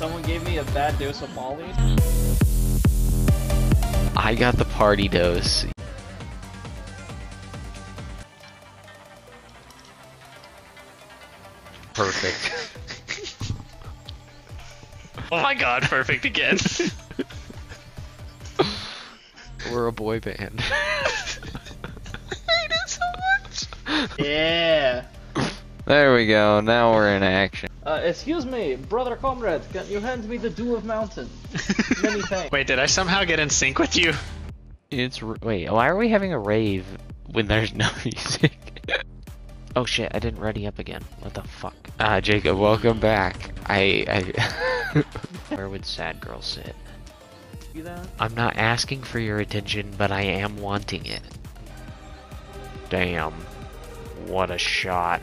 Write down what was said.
Someone gave me a bad dose of Molly. I got the party dose. Perfect. Oh my god, perfect again. We're a boy band. I hate it so much. Yeah. There we go. Now we're in action. Uh, excuse me, brother comrade, can you hand me the Dew of Mountain? Many thanks. Wait, did I somehow get in sync with you? It's wait. Why are we having a rave when there's no music? oh shit! I didn't ready up again. What the fuck? Ah, Jacob, welcome back. I. I Where would sad girl sit? See that? I'm not asking for your attention, but I am wanting it. Damn. What a shot.